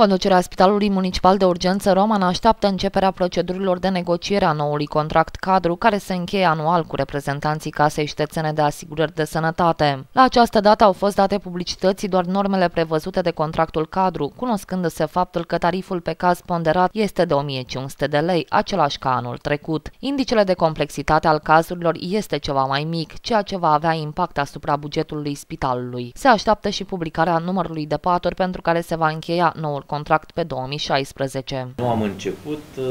Conducerea Spitalului Municipal de Urgență Roman așteaptă începerea procedurilor de negociere a noului contract cadru, care se încheie anual cu reprezentanții Casei Ștețene de Asigurări de Sănătate. La această dată au fost date publicității doar normele prevăzute de contractul cadru, cunoscându-se faptul că tariful pe caz ponderat este de 1500 de lei, același ca anul trecut. Indicele de complexitate al cazurilor este ceva mai mic, ceea ce va avea impact asupra bugetului spitalului. Se așteaptă și publicarea numărului de paturi pentru care se va încheia noul contract pe 2016. Nu am început uh,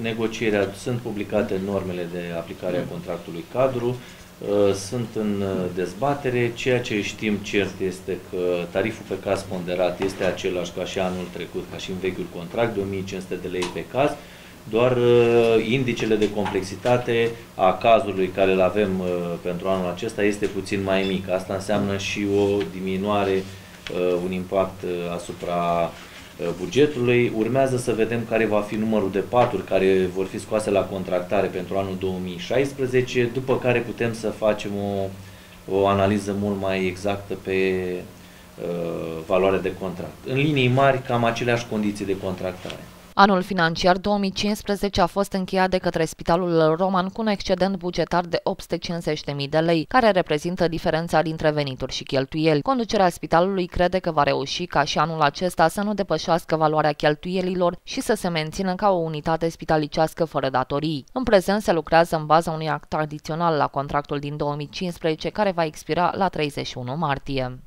negocierea, sunt publicate normele de aplicare a contractului cadru, uh, sunt în uh, dezbatere. Ceea ce știm cert este că tariful pe caz ponderat este același ca și anul trecut, ca și în vechiul contract, de 1500 de lei pe caz, doar indicele de complexitate a cazului care îl avem pentru anul acesta este puțin mai mic. Asta înseamnă și o diminuare, un impact asupra Uh, bugetului. Urmează să vedem care va fi numărul de paturi care vor fi scoase la contractare pentru anul 2016, după care putem să facem o, o analiză mult mai exactă pe uh, valoarea de contract. În linii mari, cam aceleași condiții de contractare. Anul financiar 2015 a fost încheiat de către Spitalul Roman cu un excedent bugetar de 850.000 de lei, care reprezintă diferența dintre venituri și cheltuieli. Conducerea spitalului crede că va reuși ca și anul acesta să nu depășească valoarea cheltuielilor și să se mențină ca o unitate spitalicească fără datorii. În prezent se lucrează în baza unui act tradițional la contractul din 2015 care va expira la 31 martie.